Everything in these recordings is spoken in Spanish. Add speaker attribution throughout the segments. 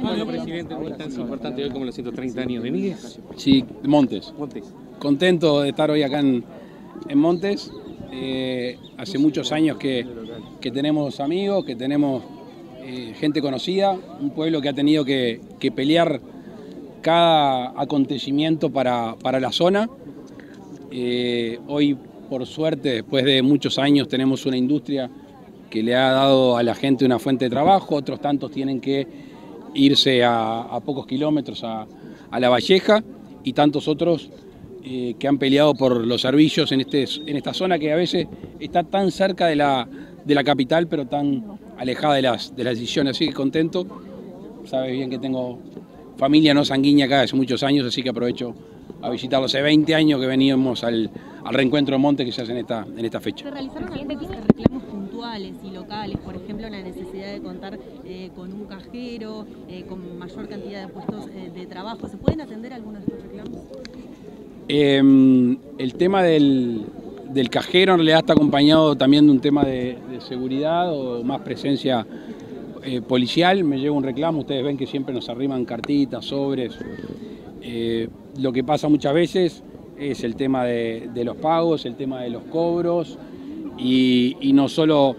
Speaker 1: Bueno, presidente, una instancia importante hoy como los 130 años de Miguel.
Speaker 2: Sí, Montes.
Speaker 1: Montes.
Speaker 2: Contento de estar hoy acá en, en Montes. Eh, hace muchos años que, que tenemos amigos, que tenemos eh, gente conocida, un pueblo que ha tenido que, que pelear cada acontecimiento para, para la zona. Eh, hoy, por suerte, después de muchos años, tenemos una industria que le ha dado a la gente una fuente de trabajo, otros tantos tienen que irse a, pocos kilómetros a, a, La Valleja y tantos otros eh, que han peleado por los servicios en, este, en esta zona que a veces está tan cerca de la, de la capital pero tan alejada de las, de las decisiones. Así que contento, sabes bien que tengo familia no sanguínea acá hace muchos años, así que aprovecho a visitarlo. Hace 20 años que veníamos al, al reencuentro de Monte que se hace en esta, en esta fecha.
Speaker 3: ¿Se realizaron algunos reclamos y locales? Por ejemplo, la necesidad de contar eh, con un cajero, eh, con mayor cantidad de puestos eh, de trabajo. ¿Se pueden atender algunos de estos reclamos?
Speaker 2: Em, el tema del, del, cajero en realidad está acompañado también de un tema de, seguridad o más presencia policial. Me llega un reclamo, ustedes ven que siempre nos arriman cartitas, sobres. Lo que pasa muchas veces es el tema de los pagos, el tema de los cobros y, no solo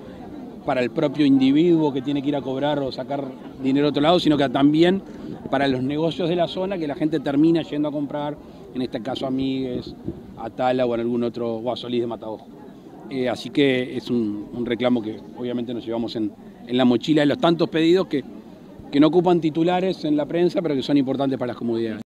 Speaker 2: para el propio individuo que tiene que ir a cobrar o sacar dinero a otro lado, sino que también para los negocios de la zona que la gente termina yendo a comprar, en este caso a Migues, a Tala o en algún otro, o a Solís de Mataojo. Eh, así que es un, un, reclamo que obviamente nos llevamos en, en la mochila de los tantos pedidos que, que no ocupan titulares en la prensa, pero que son importantes para las comunidades.